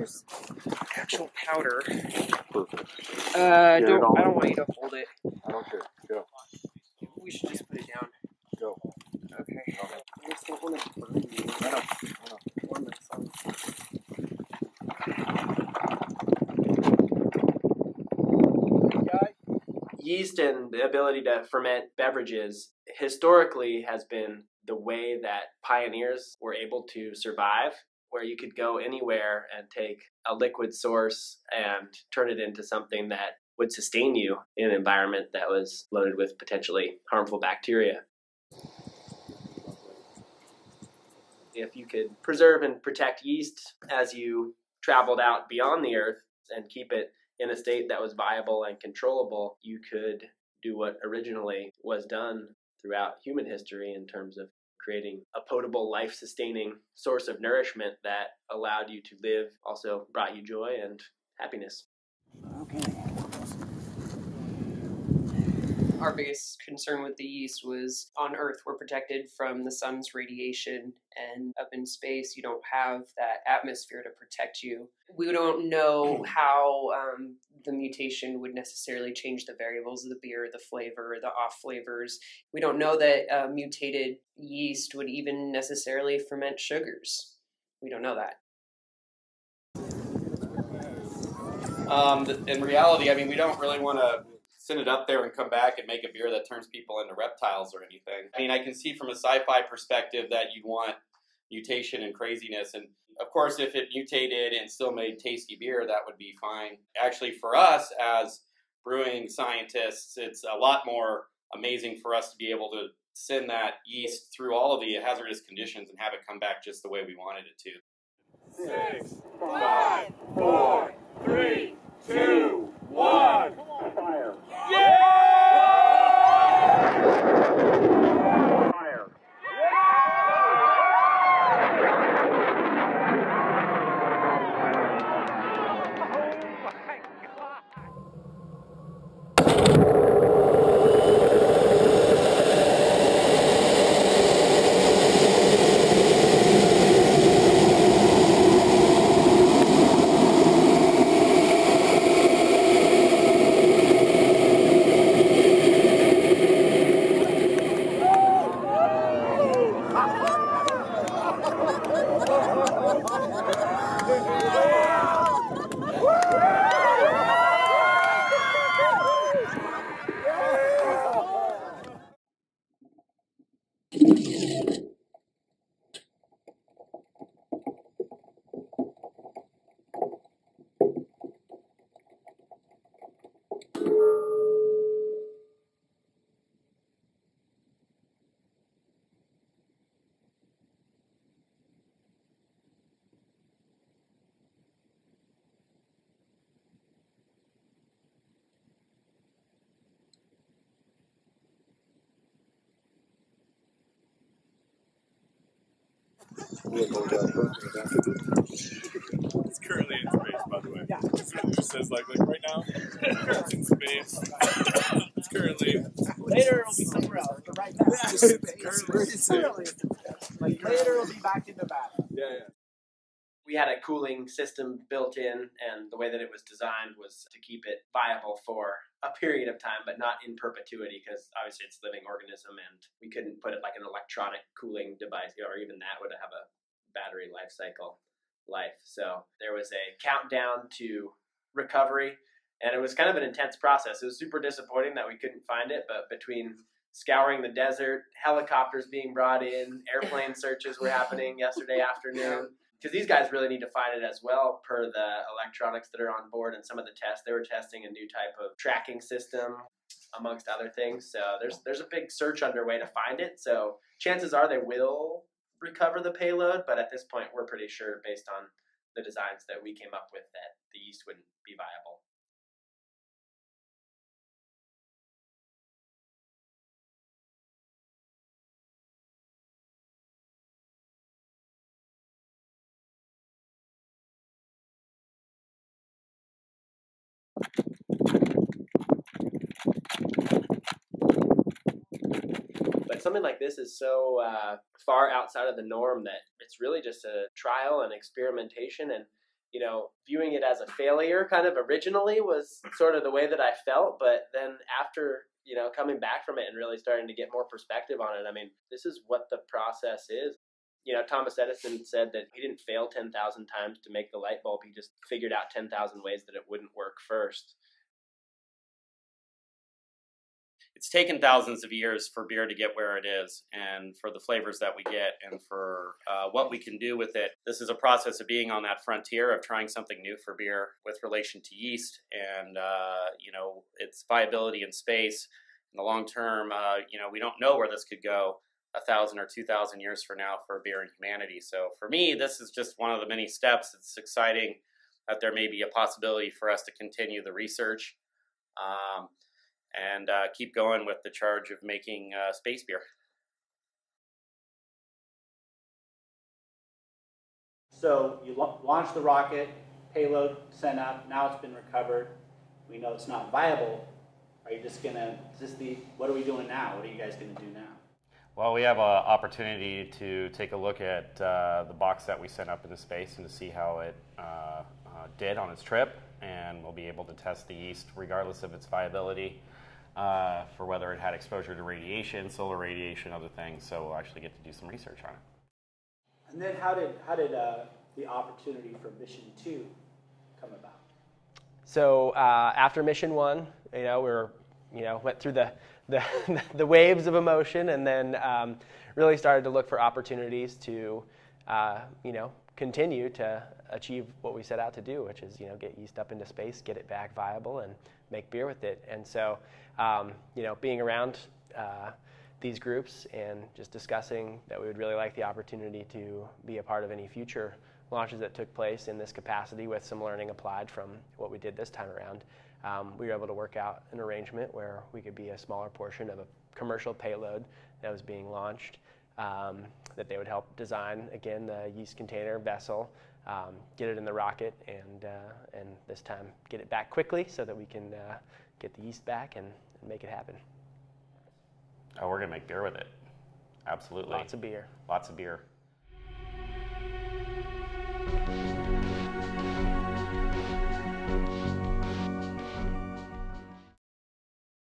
There's actual powder. Perfect. Uh, it don't. I don't want you to hold it. I don't care. Go. We should just put it down. Go. Okay. I just don't want to burn you. I know. I know. Warm this up. yeast and the ability to ferment beverages historically has been the way that pioneers were able to survive where you could go anywhere and take a liquid source and turn it into something that would sustain you in an environment that was loaded with potentially harmful bacteria. If you could preserve and protect yeast as you traveled out beyond the earth and keep it in a state that was viable and controllable, you could do what originally was done throughout human history in terms of creating a potable, life sustaining source of nourishment that allowed you to live, also brought you joy and happiness. Okay. Our biggest concern with the yeast was on Earth, we're protected from the sun's radiation, and up in space, you don't have that atmosphere to protect you. We don't know how um, the mutation would necessarily change the variables of the beer, the flavor, the off flavors. We don't know that uh, mutated yeast would even necessarily ferment sugars. We don't know that. Um, in reality, I mean, we don't really want to send it up there and come back and make a beer that turns people into reptiles or anything. I mean, I can see from a sci-fi perspective that you'd want mutation and craziness, and of course, if it mutated and still made tasty beer, that would be fine. Actually, for us as brewing scientists, it's a lot more amazing for us to be able to send that yeast through all of the hazardous conditions and have it come back just the way we wanted it to. Six, five, four, three, two, one. Fire. Fire. It's currently in space, by the way. It just says like like right now, it's in space. it's currently Later it'll be somewhere else, but right now, it's currently currently, like later it'll be back in Nevada. yeah yeah. We had a cooling system built in, and the way that it was designed was to keep it viable for a period of time, but not in perpetuity, because obviously it's a living organism, and we couldn't put it like an electronic cooling device, or even that would have a battery life cycle life. So there was a countdown to recovery, and it was kind of an intense process. It was super disappointing that we couldn't find it, but between scouring the desert, helicopters being brought in, airplane searches were happening yesterday afternoon because these guys really need to find it as well per the electronics that are on board and some of the tests. They were testing a new type of tracking system amongst other things. So there's there's a big search underway to find it. So chances are they will recover the payload but at this point we're pretty sure based on the designs that we came up with that the yeast wouldn't be viable but something like this is so uh, far outside of the norm that it's really just a trial and experimentation and you know, viewing it as a failure kind of originally was sort of the way that I felt. But then after, you know, coming back from it and really starting to get more perspective on it, I mean, this is what the process is. You know, Thomas Edison said that he didn't fail 10,000 times to make the light bulb. He just figured out 10,000 ways that it wouldn't work first. It's taken thousands of years for beer to get where it is and for the flavors that we get and for uh, what we can do with it. This is a process of being on that frontier of trying something new for beer with relation to yeast and, uh, you know, its viability in space. In the long term, uh, you know, we don't know where this could go a thousand or two thousand years from now for beer and humanity. So for me, this is just one of the many steps. It's exciting that there may be a possibility for us to continue the research. Um, and uh, keep going with the charge of making uh, space beer. So you la- launched the rocket, payload sent up, now it's been recovered. We know it's not viable. Are you just gonna, just this the, what are we doing now? What are you guys gonna do now? Well, we have an opportunity to take a look at uh, the box that we sent up into space and to see how it uh, uh, did on its trip. And we'll be able to test the yeast regardless of its viability uh, for whether it had exposure to radiation, solar radiation, other things. So we'll actually get to do some research on it. And then how did, how did uh, the opportunity for mission two come about? So uh, after mission one, you know, we were, you know, went through the the, the waves of emotion, and then um, really started to look for opportunities to, uh, you know, continue to achieve what we set out to do, which is, you know, get yeast up into space, get it back viable, and make beer with it. And so, um, you know, being around uh, these groups and just discussing that we would really like the opportunity to be a part of any future launches that took place in this capacity with some learning applied from what we did this time around. Um, we were able to work out an arrangement where we could be a smaller portion of a commercial payload that was being launched. Um, that they would help design again the yeast container vessel, um, get it in the rocket, and uh, and this time get it back quickly so that we can uh, get the yeast back and, and make it happen. Oh, we're gonna make beer with it. Absolutely. Lots of beer. Lots of beer.